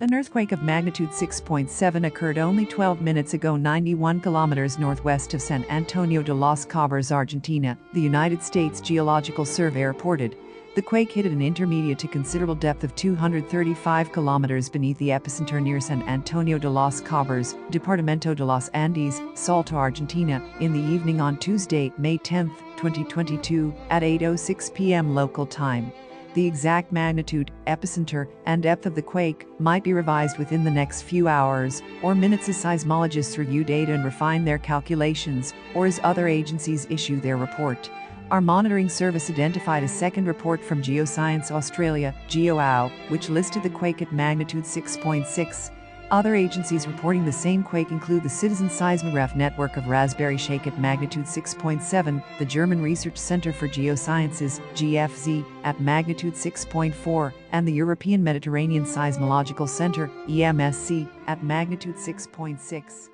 An earthquake of magnitude 6.7 occurred only 12 minutes ago 91 kilometers northwest of San Antonio de los Cobres, Argentina, the United States Geological Survey reported. The quake hit at an intermediate to considerable depth of 235 kilometers beneath the epicenter near San Antonio de los Cobres, Departamento de los Andes, Salta, Argentina, in the evening on Tuesday, May 10, 2022, at 8.06 p.m. local time. The exact magnitude, epicenter, and depth of the quake might be revised within the next few hours or minutes as seismologists review data and refine their calculations, or as other agencies issue their report. Our monitoring service identified a second report from Geoscience Australia, GeoAU, which listed the quake at magnitude 6.6. Other agencies reporting the same quake include the Citizen Seismograph Network of Raspberry Shake at magnitude 6.7, the German Research Center for Geosciences, GFZ, at magnitude 6.4, and the European Mediterranean Seismological Center, EMSC, at magnitude 6.6.